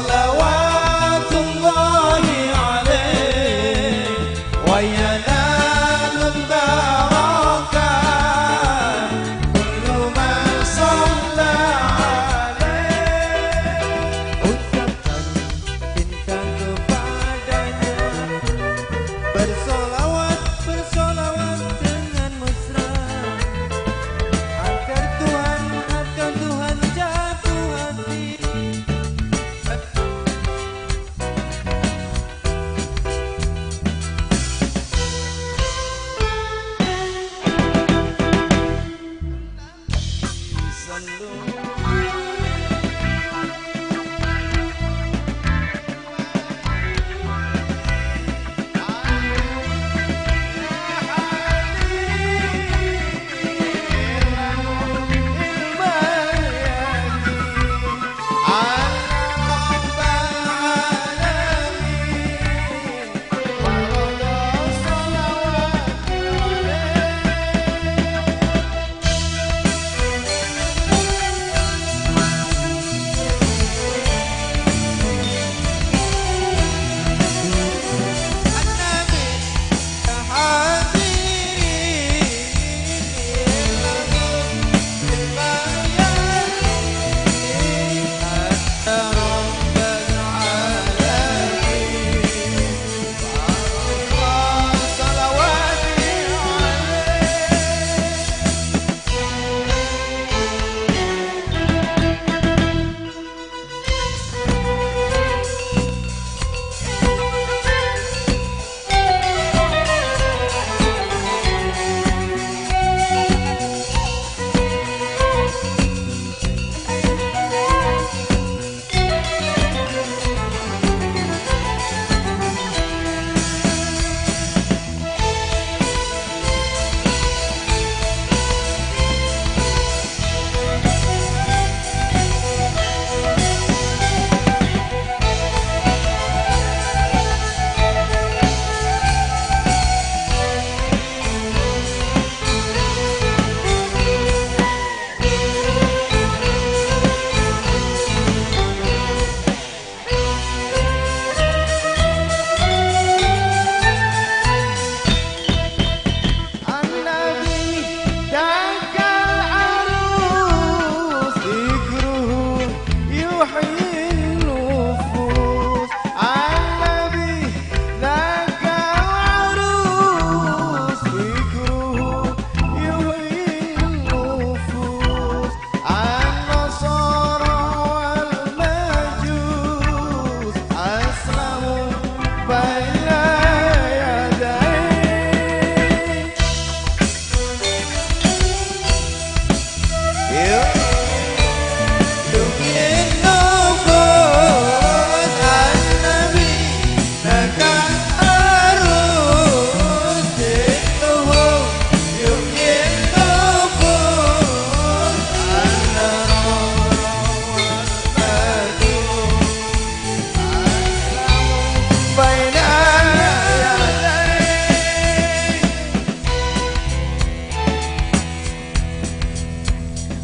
don't.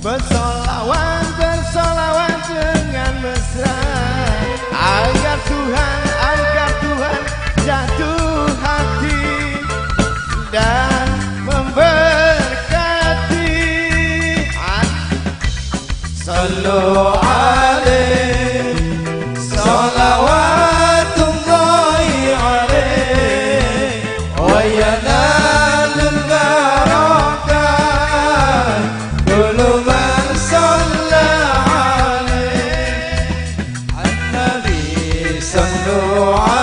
Bersolawang, bersolawang صلوا